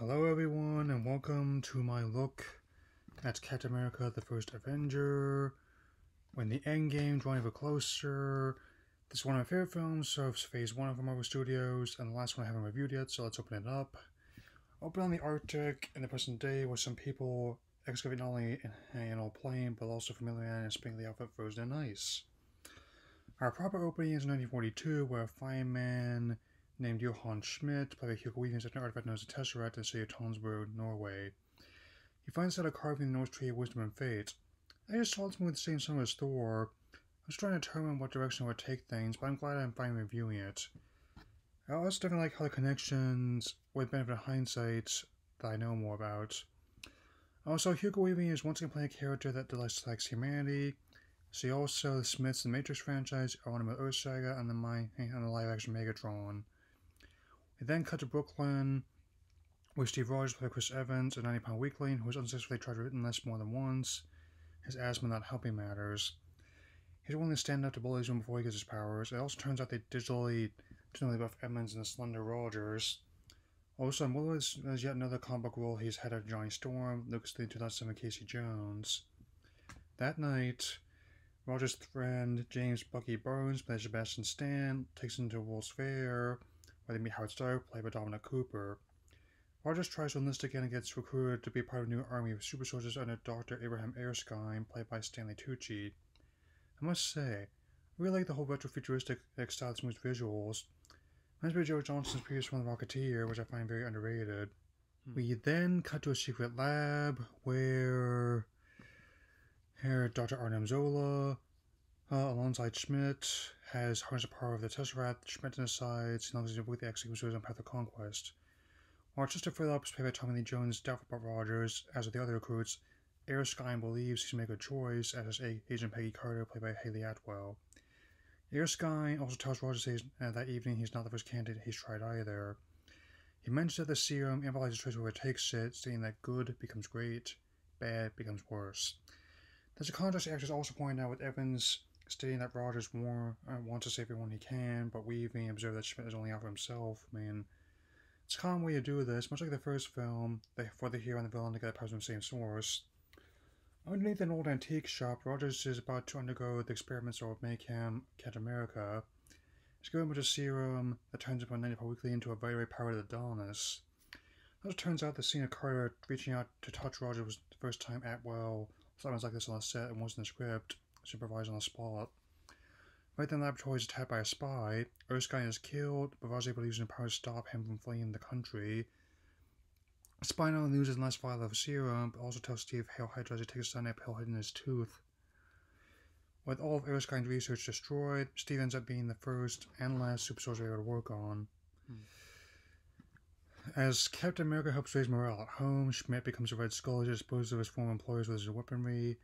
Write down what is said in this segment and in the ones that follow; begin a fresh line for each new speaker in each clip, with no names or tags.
Hello everyone and welcome to my look at Captain America the First Avenger. When the Endgame drawing ever closer. This is one of my favorite films so it's phase one of Marvel Studios and the last one I haven't reviewed yet, so let's open it up. Open on the Arctic in the present day with some people excavating not only an old plane but also familiar and spinning the outfit frozen in ice. Our proper opening is 1942 where a fireman named Johann Schmidt, played by Hugo Weaving, an artifact known as the Tesseract in the city of Norway. He finds out a carving in the North Tree of Wisdom and Fate. I just saw this movie the same summer as Thor. I was trying to determine what direction I would take things, but I'm glad I'm finally reviewing it. I also definitely like how the connections, with benefit of hindsight, that I know more about. Also, Hugo Weaving is once again playing a character that delights humanity. See also the Smiths the Matrix franchise, Arnim Earth Saga, and the, my, and the live action Megatron. Then cut to Brooklyn, with Steve Rogers played Chris Evans, a 90 pound weakling who has unsuccessfully tried to written this more than once. His asthma not helping matters. He's willing to stand up to bullies even before he gets his powers. It also turns out they digitally digitally buff Evans and the Slender Rogers. Also, in Willis as yet another comic book role he's head of Johnny Storm, Lucas the 2007 Casey Jones. That night, Rogers' friend James Bucky Barnes, played Sebastian Stan, takes him to World's Fair where they meet Howard Stark, played by Dominic Cooper. Rogers tries to enlist again and gets recruited to be part of a new army of super soldiers under Dr. Abraham Erskine, played by Stanley Tucci. I must say, I really like the whole retro-futuristic style of smooth visuals. Reminds me of Joe Johnston's previous one, The Rocketeer, which I find very underrated. Hmm. We then cut to a secret lab where here Dr. Arnim Zola, uh, alongside Schmidt, has harnessed the power of the Tesseract. He longs to with the executions on Path of Conquest. While Chester Phillips, played by Tommy Lee Jones, doubtful about Rogers, as with the other recruits, Erskine believes he's made a choice, as is Agent Peggy Carter, played by Hayley Atwell. Erskine also tells Rogers that, uh, that evening he's not the first candidate he's tried either. He mentions that the serum emphasizes choice whoever takes it, stating that good becomes great, bad becomes worse. There's a contrast actors also point out with Evans stating that Rogers more, uh, wants to save everyone he can, but Weaving observe that Schmidt is only out for himself. I mean, it's a common way to do this, much like the first film, they, for the hero and the villain to get powers from the same source. Underneath an old antique shop, Rogers is about to undergo the experiments that will make him Captain America. He's given with a serum that turns him from 94 weekly into a very, very powered Adonis. As it turns out, the scene of Carter reaching out to touch Rogers was the first time Atwell saw like this on the set and wasn't in the script supervised on the spot. Right then, the laboratory is attacked by a spy. Erskine is killed, but to use his power to stop him from fleeing the country. Spy only loses last vial of serum, but also tells Steve Hail Hydra to take a stun pill hidden in his tooth. With all of Erskine's research destroyed, Steve ends up being the first and last super soldier able to work on. Hmm. As Captain America helps raise morale at home, Schmidt becomes a Red Skull to dispose of his former employers with his weaponry,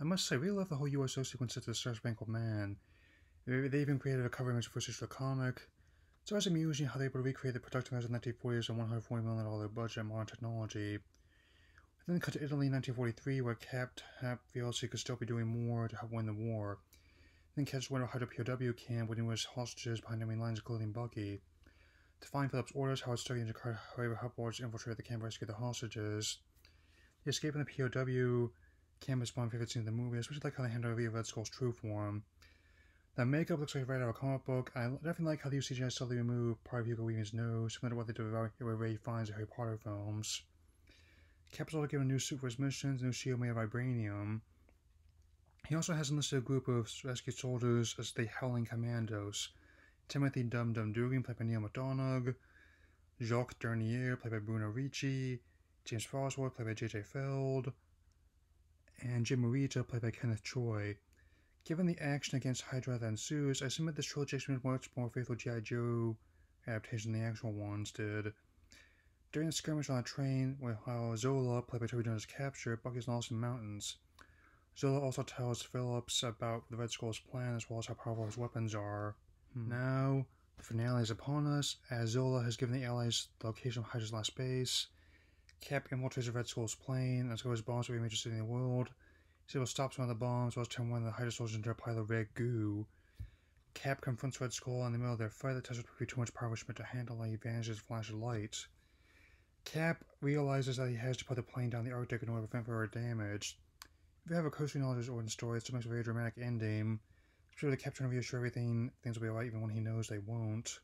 I must say, I really love the whole USO sequence at the Star Spangled Man. They, even created a cover image for the comic. It's always amusing how they were able to recreate the production of the 1940s on $140 million budget and modern technology. then cut to Italy in 1943, where Cap feels he could still be doing more to help win the war. Then Cap's went to a POW camp when he was hostages behind enemy lines including Bucky. To find Phillips' orders, Howard studying to however help orders infiltrate the camp rescue the hostages. The escape from the POW Canvas one favorite scene in the movie, I especially like how they handle Red Skull's true form. The makeup looks like right out of a comic book. I definitely like how the CGI subtly removed part of Hugo Weaving's nose, similar to what they do with Ralph Fiennes in Harry Potter films. Cap's also given a new suit for his missions, new shield made of vibranium. He also has enlisted a group of rescued soldiers as the Howling Commandos. Timothy Dum Dum Dugan, played by Neal McDonough, Jacques Dernier, played by Bruno Ricci, James Bosworth, played by J.J. Feild, and Jim Morita, played by Kenneth Choi. Given the action against Hydra that ensues, I submit this trilogy is much more faithful G.I. Joe adaptation than the actual ones did. During the skirmish on the train, while Zola, played by Toby Jones, is captured, Bucky is lost in the mountains. Zola also tells Phillips about the Red Skull's plan as well as how powerful his weapons are. Hmm. Now, the finale is upon us, as Zola has given the Allies the location of Hydra's last base. Cap infiltrates the Red Skull's plane and scores bombs every major city in the world. He's able to stop some of the bombs while turning one of the Hydra soldiers into a pile of red goo. Cap confronts Red Skull in the middle of their fight that touches be too much power Schmidt to handle and he vanishes flash of light. Cap realizes that he has to put the plane down the Arctic in order to prevent further damage. If you have a cursory knowledge of Orton's story, it makes a very dramatic ending. Especially the captain reassure everything things will be alright even when he knows they won't.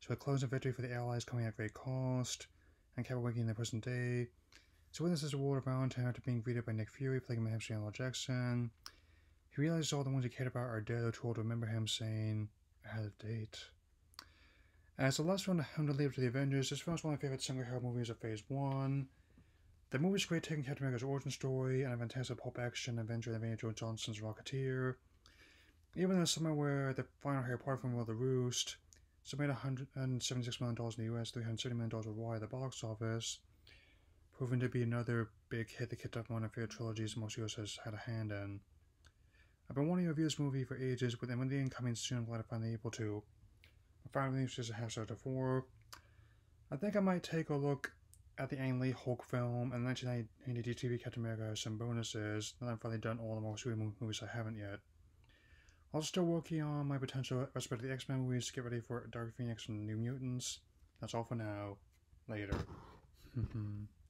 So a closing victory for the Allies coming at great cost, and Cap waking in the present day. So witnesses world around him after being greeted by Nick Fury, playing Mayhem Samuel Jackson. He realizes all the ones he cared about are dead, or told to remember him saying, I had a date. As the last one to leave to the Avengers, this film is one of my favorite single hero movies of Phase 1. The movie's great taking Captain America's origin story and a fantastic pulp action adventure of Joe Johnston's Rocketeer. Even in a summer where the final Harry Potter film will the roost, so made $176 million in the US, $370 million worldwide at the box office, proving to be another big hit that kicked off one of the trilogies most US has had a hand in. I've been wanting to review this movie for ages, but then with Emily coming soon, I'm glad I'm finally able to. My final review is a half star to four. I think I might take a look at the Ang Lee Hulk film and 1990 TV Captain America has some bonuses, now that I've finally done all the most movies I haven't yet. Also still working on my potential aspect of the X-Men movies to get ready for Dark Phoenix and New Mutants. That's all for now. Later.